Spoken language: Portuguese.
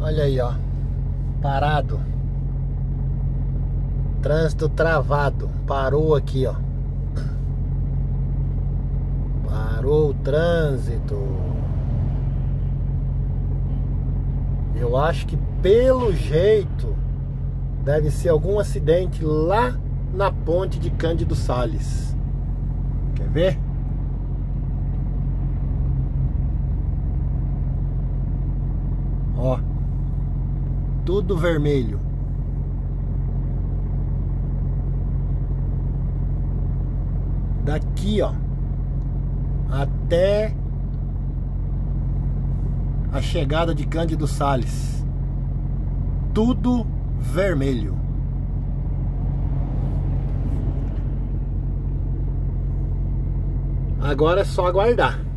Olha aí, ó. Parado. Trânsito travado. Parou aqui, ó. Parou o trânsito. Eu acho que pelo jeito deve ser algum acidente lá na ponte de Cândido Sales. Quer ver? Ó. Tudo vermelho. Daqui, ó, até a chegada de Cândido Sales. Tudo vermelho. Agora é só aguardar.